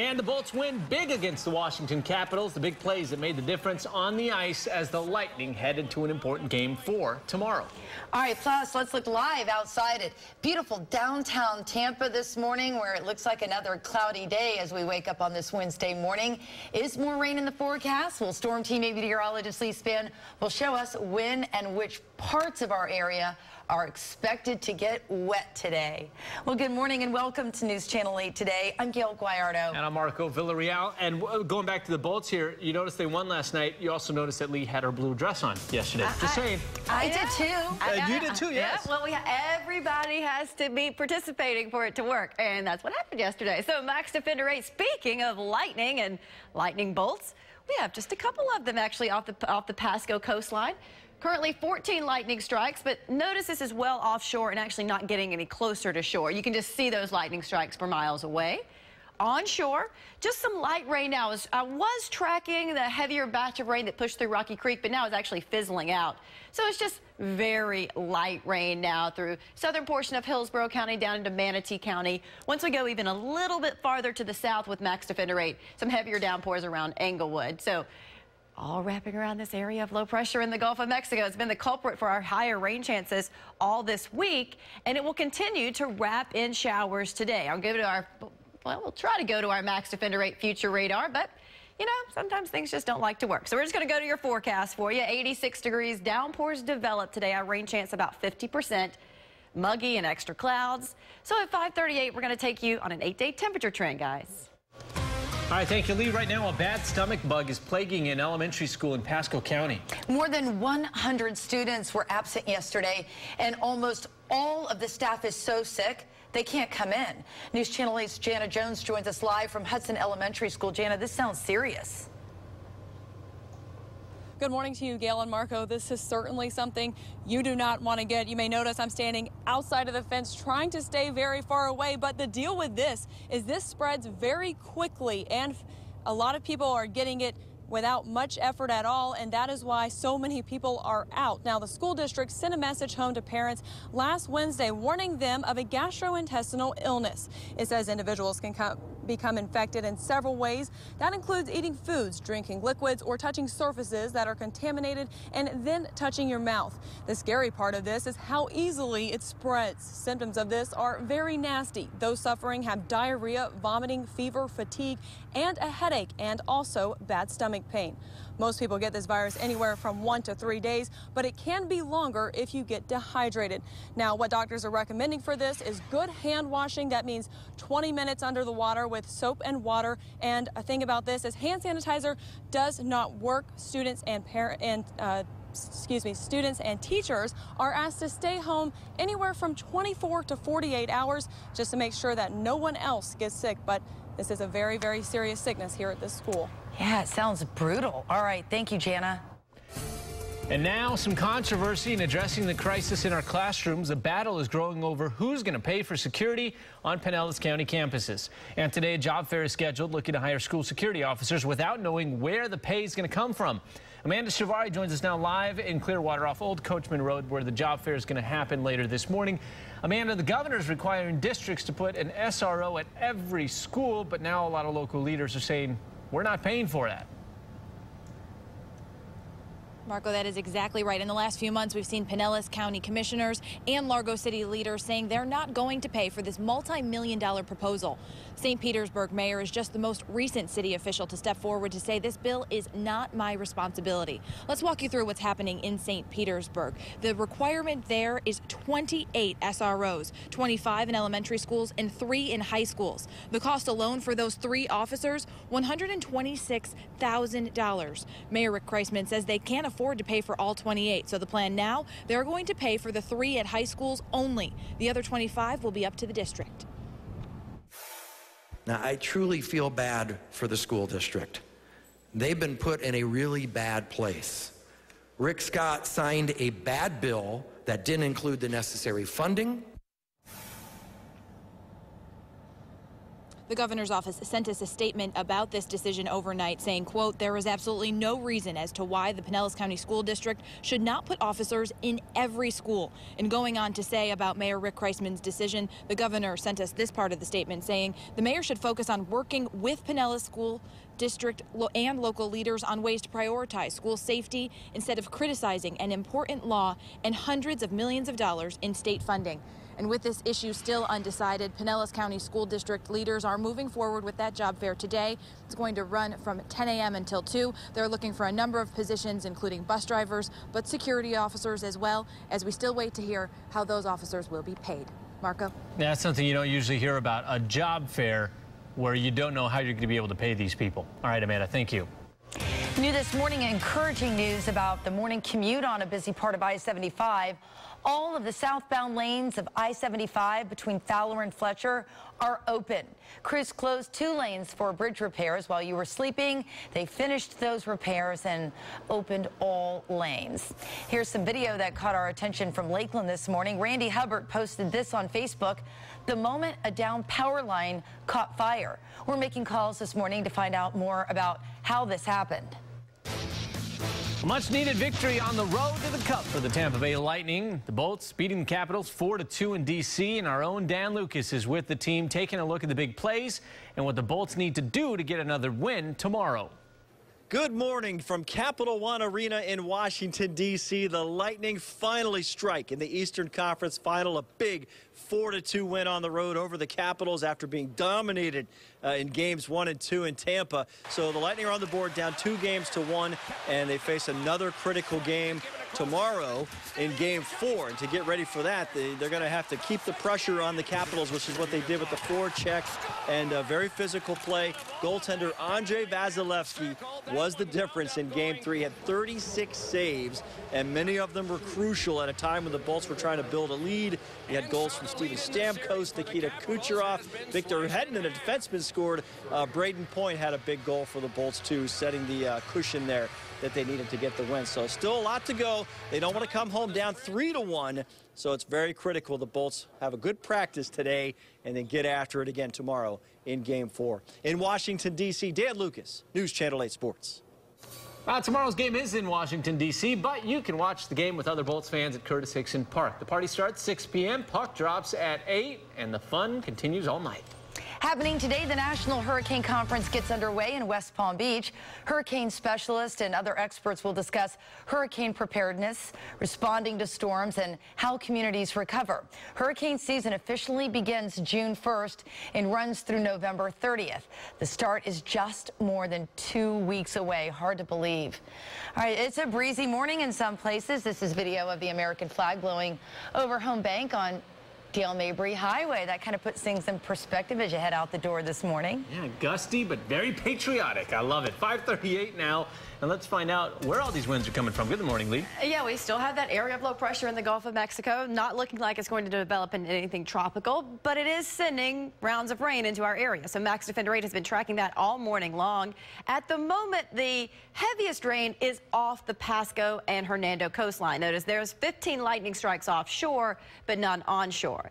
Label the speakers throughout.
Speaker 1: And the Bolts win big against the Washington Capitals. The big plays that made the difference on the ice as the Lightning headed to an important game for tomorrow.
Speaker 2: All right, plus let's look live outside at beautiful downtown Tampa this morning where it looks like another cloudy day as we wake up on this Wednesday morning. Is more rain in the forecast? Well, Storm Team meteorologist Leigh Spann will show us when and which parts of our area are expected to get wet today. Well, good morning and welcome to News Channel 8 today. I'm Gayle Guyardo.
Speaker 1: And I'm Marco Villarreal. And going back to the Bolts here, you noticed they won last night. You also noticed that Leigh had her blue dress on yesterday. I, Just saying.
Speaker 2: I, I did too.
Speaker 1: Uh, you did too, yes.
Speaker 3: Yeah, well, we everybody has to be participating for it to work. And that's what happened yesterday. So Max Defender 8, speaking of lightning and lightning bolts, we have just a couple of them actually off the, off the Pasco coastline. Currently 14 lightning strikes, but notice this is well offshore and actually not getting any closer to shore. You can just see those lightning strikes for miles away. Onshore, just some light rain now. I was tracking the heavier batch of rain that pushed through Rocky Creek, but now it's actually fizzling out. So it's just very light rain now through southern portion of Hillsborough County down into Manatee County. Once we go even a little bit farther to the south with Max Defender 8, some heavier downpours around Englewood. So all wrapping around this area of low pressure in the Gulf of Mexico. It's been the culprit for our higher rain chances all this week, and it will continue to wrap in showers today. I'll give it to our, well, we'll try to go to our Max Defender 8 future radar, but you know, sometimes things just don't like to work. So we're just going to go to your forecast for you. 86 degrees, downpours develop today. Our rain chance about 50%, muggy and extra clouds. So at 538, we're going to take you on an eight-day temperature trend, guys.
Speaker 1: All right, thank you, Leigh. Right now, a bad stomach bug is plaguing an elementary school in Pasco County.
Speaker 2: More than 100 students were absent yesterday, and almost all of the staff is so sick they can't come in. News Channel 8's Jana Jones joins us live from Hudson Elementary School. Jana, this sounds serious.
Speaker 4: Good morning to you, Gayle and Marco. This is certainly something you do not want to get. You may notice I'm standing outside of the fence trying to stay very far away, but the deal with this is this spreads very quickly and a lot of people are getting it without much effort at all, and that is why so many people are out. Now, the school district sent a message home to parents last Wednesday warning them of a gastrointestinal illness. It says individuals can come become infected in several ways. That includes eating foods, drinking liquids, or touching surfaces that are contaminated and then touching your mouth. The scary part of this is how easily it spreads. Symptoms of this are very nasty. Those suffering have diarrhea, vomiting, fever, fatigue, and a headache, and also bad stomach pain. Most people get this virus anywhere from one to three days, but it can be longer if you get dehydrated. Now, what doctors are recommending for this is good hand washing. That means 20 minutes under the water with soap and water. And a thing about this is hand sanitizer does not work. Students and parent and uh, excuse me, students and teachers are asked to stay home anywhere from 24 to 48 hours just to make sure that no one else gets sick. But this is a very, very serious sickness here at this school.
Speaker 2: Yeah, it sounds brutal. All right, thank you, Jana.
Speaker 1: And now some controversy in addressing the crisis in our classrooms. A battle is growing over who's going to pay for security on Pinellas County campuses. And today a job fair is scheduled looking to hire school security officers without knowing where the pay is going to come from. Amanda Shivari joins us now live in Clearwater off Old Coachman Road where the job fair is going to happen later this morning. Amanda, the governor is requiring districts to put an SRO at every school, but now a lot of local leaders are saying we're not paying for that.
Speaker 5: Marco, that is exactly right. In the last few months, we've seen Pinellas County commissioners and Largo City leaders saying they're not going to pay for this multi-million dollar proposal. St. Petersburg mayor is just the most recent city official to step forward to say this bill is not my responsibility. Let's walk you through what's happening in St. Petersburg. The requirement there is 28 SROs, 25 in elementary schools and three in high schools. The cost alone for those three officers, $126,000. Mayor Rick Kriseman says they can't afford to pay for all 28. So the plan now, they're going to pay for the three at high schools only. The other 25 will be up to the district.
Speaker 6: Now, I truly feel bad for the school district. They've been put in a really bad place. Rick Scott signed a bad bill that didn't include the necessary funding,
Speaker 4: The
Speaker 5: governor's office sent us a statement about this decision overnight saying, quote, there is absolutely no reason as to why the Pinellas County School District should not put officers in every school. And going on to say about Mayor Rick Kriseman's decision, the governor sent us this part of the statement saying the mayor should focus on working with Pinellas School district and local leaders on ways to prioritize school safety instead of criticizing an important law and hundreds of millions of dollars in state funding. And with this issue still undecided, Pinellas County School District leaders are moving forward with that job fair today. It's going to run from 10 a.m. until 2. They're looking for a number of positions, including bus drivers, but security officers as well, as we still wait to hear how those officers will be paid. Marco?
Speaker 1: That's something you don't usually hear about, a job fair where you don't know how you're going to be able to pay these people. All right, Amanda, thank you.
Speaker 2: New this morning, encouraging news about the morning commute on a busy part of I-75. All of the southbound lanes of I-75 between Fowler and Fletcher are open. Crews closed two lanes for bridge repairs while you were sleeping. They finished those repairs and opened all lanes. Here's some video that caught our attention from Lakeland this morning. Randy Hubbard posted this on Facebook the moment a down power line caught fire. We're making calls this morning to find out more about how this happened.
Speaker 1: Much needed victory on the road to the cup for the Tampa Bay Lightning. The Bolts beating the Capitals 4 to 2 in D.C. And our own Dan Lucas is with the team taking a look at the big plays and what the Bolts need to do to get another win tomorrow.
Speaker 7: Good morning from Capital One Arena in Washington, D.C. The Lightning finally strike in the Eastern Conference Final. A big 4-2 win on the road over the Capitals after being dominated uh, in games one and two in Tampa. So the Lightning are on the board down two games to one, and they face another critical game tomorrow in game four. And to get ready for that, they, are going to have to keep the pressure on the Capitals, which is what they did with the forecheck and a very physical play. Goaltender Andrei Vasilevskiy was the difference in game three. Had 36 saves, and many of them were crucial at a time when the Bolts were trying to build a lead. He had goals from Steven Stamkos, Nikita Kucherov, Victor Hedman, and a defenseman, scored. Uh, Brayden Point had a big goal for the Bolts, too, setting the uh, cushion there that they needed to get the win. So still a lot to go. They don't want to come home down 3 to one. So it's very critical the Bolts have a good practice today and then get after it again tomorrow in game four. In Washington, D.C., Dan Lucas, News Channel 8 Sports.
Speaker 1: Tomorrow's game is in Washington, D.C., but you can watch the game with other Bolts fans at Curtis Hixon Park. The party starts 6 p.m., puck drops at 8, and the fun continues all night.
Speaker 2: Happening today, the National Hurricane Conference gets underway in West Palm Beach. Hurricane specialists and other experts will discuss hurricane preparedness, responding to storms, and how communities recover. Hurricane season officially begins June 1st and runs through November 30th. The start is just more than two weeks away. Hard to believe. All right, it's a breezy morning in some places. This is video of the American flag blowing over Home Bank on Dale Mabry Highway. That kind of puts things in perspective as you head out the door this morning.
Speaker 1: Yeah, gusty, but very patriotic. I love it. 538 now. And let's find out where all these winds are coming from. Good morning, Leigh.
Speaker 3: Uh, yeah, we still have that area of low pressure in the Gulf of Mexico. Not looking like it's going to develop into anything tropical, but it is sending rounds of rain into our area. So Max Defender 8 has been tracking that all morning long. At the moment, the heaviest rain is off the Pasco and Hernando coastline. Notice there's 15 lightning strikes offshore, but none onshore.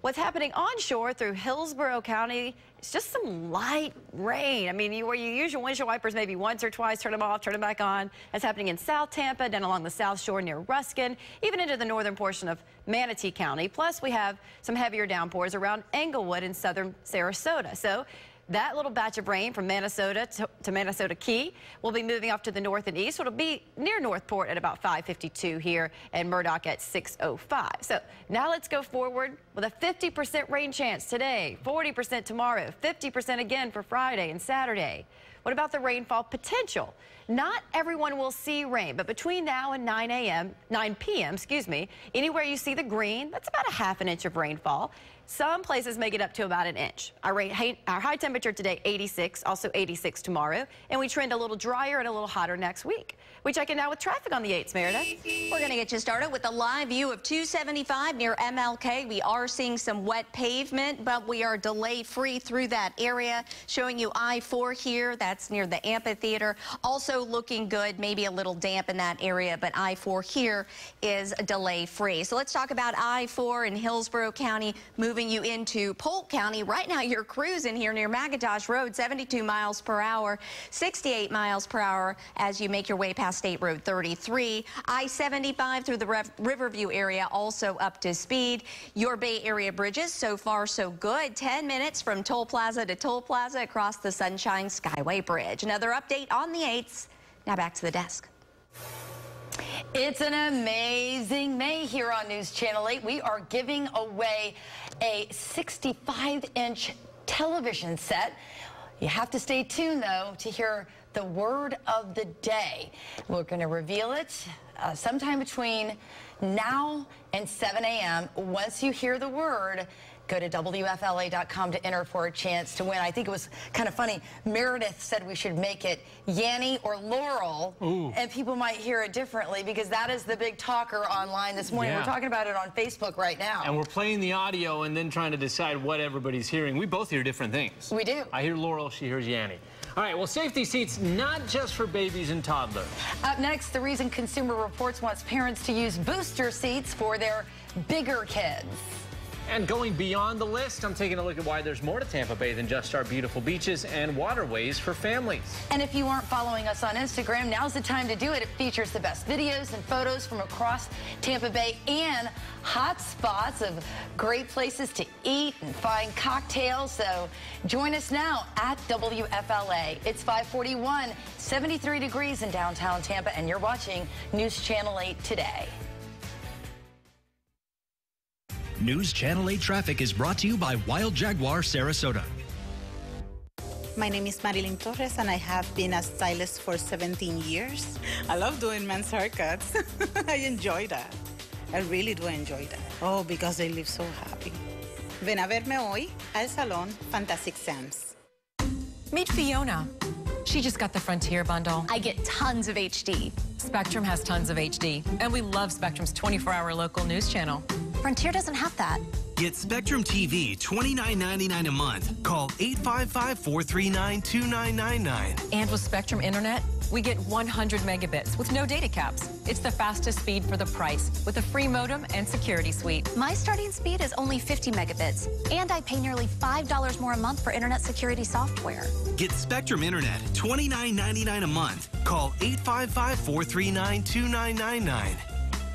Speaker 3: What's happening onshore through Hillsborough County, it's just some light rain. I mean, you use your windshield wipers maybe once or twice, turn them off, turn them back on. That's happening in South Tampa, down along the South Shore near Ruskin, even into the northern portion of Manatee County. Plus, we have some heavier downpours around Englewood in southern Sarasota. So that little batch of rain from Minnesota to, to, Manasota Key will be moving off to the north and east. So it'll be near Northport at about 552 here and Murdock at 605. So now let's go forward with a 50% rain chance today, 40% tomorrow, 50% again for Friday and Saturday. What about the rainfall potential? Not everyone will see rain, but between now and 9 a.m., 9 p.m., excuse me, anywhere you see the green, that's about a half an inch of rainfall. Some places may get up to about an inch. Our, our high temperature today, 86, also 86 tomorrow, and we trend a little drier and a little hotter next week. We check in now with traffic on the 8s, Meredith.
Speaker 8: We're going to get you started with a live view of 275 near MLK. We are seeing some wet pavement, but we are delay free through that area. Showing you I-4 here. That's near the amphitheater. Also looking good, maybe a little damp in that area, but I-4 here is delay free. So let's talk about I-4 in Hillsborough County moving moving you into Polk County. Right now, you're cruising here near McIntosh Road, 72 miles per hour, 68 miles per hour as you make your way past State Road 33. I-75 through the Riverview area also up to speed. Your Bay Area bridges, so far so good. 10 minutes from Toll Plaza to Toll Plaza across the Sunshine Skyway Bridge. Another update on the 8s. Now back to the desk.
Speaker 2: It's an amazing May here on News Channel 8. We are giving away a 65-inch television set. You have to stay tuned, though, to hear the word of the day. We're going to reveal it uh, sometime between now and 7 a.m. Once you hear the word, Go to WFLA.com to enter for a chance to win. I think it was kind of funny. Meredith said we should make it Yanny or Laurel, Ooh. and people might hear it differently because that is the big talker online this morning. Yeah. We're talking about it on Facebook right now.
Speaker 1: And we're playing the audio and then trying to decide what everybody's hearing. We both hear different things.
Speaker 2: We do.
Speaker 1: I hear Laurel, she hears Yanny. All right, well, safety seats not just for babies and toddlers.
Speaker 2: Up next, the reason Consumer Reports wants parents to use booster seats for their bigger kids.
Speaker 1: And going beyond the list, I'm taking a look at why there's more to Tampa Bay than just our beautiful beaches and waterways for families.
Speaker 2: And if you aren't following us on Instagram, now's the time to do it. It features the best videos and photos from across Tampa Bay and hot spots of great places to eat and find cocktails. So join us now at WFLA. It's 541, 73 degrees in downtown Tampa, and you're watching News Channel 8 today.
Speaker 9: News Channel 8 traffic is brought to you by Wilde Jaguar Sarasota.
Speaker 10: My name is Marilyn Torres, and I have been a stylist for 17 years. I love doing men's haircuts. I enjoy that. I really do enjoy that. Oh, because they live so happy. Ven a verme hoy al Salón Fantastic Sam's.
Speaker 11: Meet Fiona. She just got the Frontier bundle.
Speaker 8: I get tons of HD.
Speaker 11: Spectrum has tons of HD, and we love Spectrum's 24-hour local news channel.
Speaker 8: Frontier doesn't have that.
Speaker 9: Get Spectrum TV $29.99 a month. Call 855-439-2999.
Speaker 11: And with Spectrum Internet, we get 100 megabits with no data caps. It's the fastest speed for the price with a free modem and security suite.
Speaker 8: My starting speed is only 50 megabits, and I pay nearly $5 more a month for internet security software.
Speaker 9: Get Spectrum Internet $29.99 a month. Call 855-439-2999.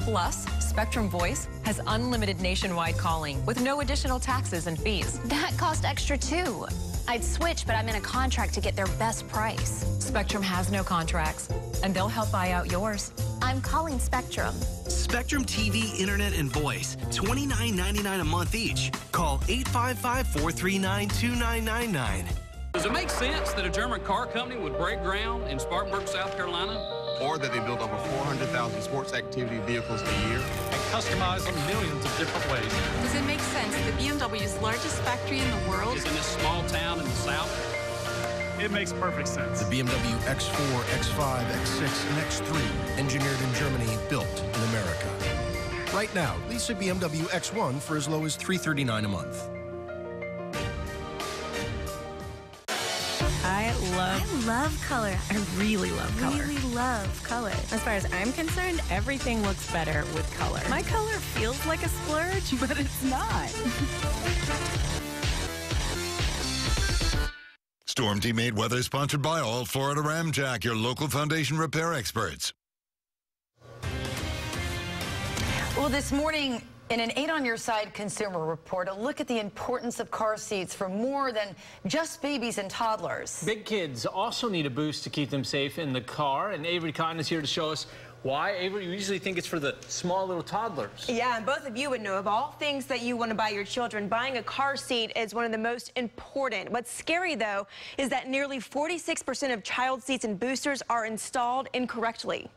Speaker 11: Plus, Spectrum Voice has unlimited nationwide calling with no additional taxes and fees.
Speaker 8: That cost extra too. I'd switch, but I'm in a contract to get their best price.
Speaker 11: Spectrum has no contracts, and they'll help buy out yours.
Speaker 8: I'm calling Spectrum.
Speaker 9: Spectrum TV, Internet, and Voice. $29.99 a month each. Call 855-439-2999.
Speaker 12: Does it make sense that a German car company would break ground in Spartanburg, South Carolina?
Speaker 13: Or that they build over 400,000 sports activity vehicles a year.
Speaker 14: And customize them millions of different ways.
Speaker 15: Does it make sense that BMW's largest factory in the world
Speaker 12: is in this small town in the south?
Speaker 14: It makes perfect sense.
Speaker 16: The BMW X4, X5, X6, and X3, engineered in Germany, built in America. Right now, lease a BMW X1 for as low as 339 a month.
Speaker 17: Love.
Speaker 18: I love color.
Speaker 17: I really love color.
Speaker 18: I really love color.
Speaker 17: As far as I'm concerned, everything looks better with color.
Speaker 18: My color feels like a splurge, but it's not.
Speaker 19: Storm Team 8 weather sponsored by All Florida Ramjack, your local foundation repair experts.
Speaker 2: Well, this morning, in an Eight on Your Side consumer report, a look at the importance of car seats for more than just babies and toddlers.
Speaker 1: Big kids also need a boost to keep them safe in the car, and Avery Cotton is here to show us why? Avery, you usually think it's for the small little toddlers.
Speaker 20: Yeah, and both of you would know of all things that you want to buy your children, buying a car seat is one of the most important. What's scary, though, is that nearly 46% of child seats and boosters are installed incorrectly.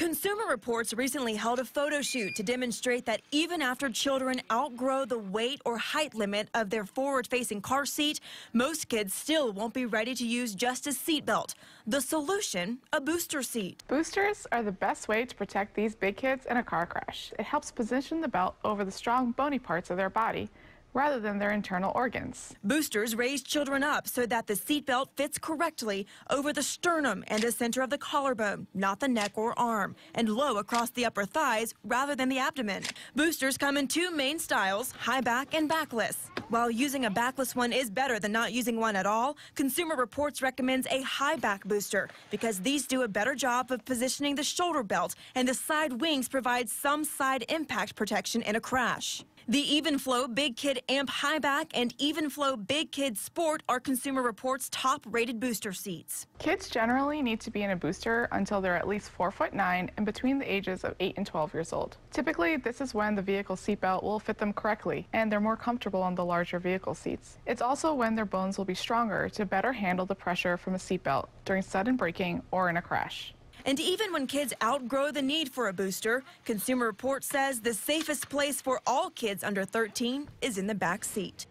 Speaker 21: Consumer Reports recently held a photo shoot to demonstrate that even after children outgrow the weight or height limit of their forward facing car seat, most kids still won't be ready to use just a seatbelt. The solution a booster seat.
Speaker 22: Boosters are the best way to protect these big kids in a car crash. It helps position the belt over the strong, bony parts of their body, rather than their internal organs.
Speaker 21: Boosters raise children up so that the seatbelt fits correctly over the sternum and the center of the collarbone, not the neck or arm, and low across the upper thighs rather than the abdomen. Boosters come in two main styles, high back and backless. While using a backless one is better than not using one at all, Consumer Reports recommends a high back booster because these do a better job of positioning the shoulder belt and the side wings provide some side impact protection in a crash. The Evenflo Big Kid Amp Highback and Evenflo Big Kid Sport are Consumer Reports top rated booster seats.
Speaker 22: Kids generally need to be in a booster until they're at least 4 foot 9 and between the ages of 8 and 12 years old. Typically, this is when the vehicle seatbelt will fit them correctly and they're more comfortable on the larger vehicle seats. It's also when their bones will be stronger to better handle the pressure from a seatbelt during sudden braking or in a crash.
Speaker 21: And even when kids outgrow the need for a booster, Consumer Reports says the safest place for all kids under 13 is in the back seat.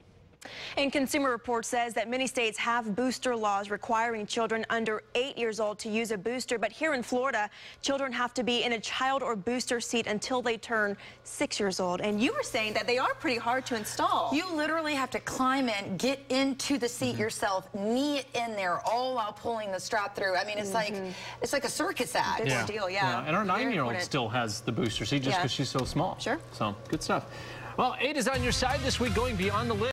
Speaker 21: And Consumer Reports says that many states have booster laws requiring children under eight years old to use a booster. But here in Florida, children have to be in a child or booster seat until they turn six years old. And you were saying that they are pretty hard to install.
Speaker 2: You literally have to climb in, get into the seat
Speaker 22: Mm-hmm.
Speaker 2: yourself, knee it in there, all while pulling the strap through. I mean, it's like it's like a circus act. Big deal, yeah.
Speaker 1: And our nine-year-old still has the booster seat just
Speaker 2: Yeah.
Speaker 1: because she's so small. Sure. So good stuff. Well, eight is on your side this week, going beyond the list.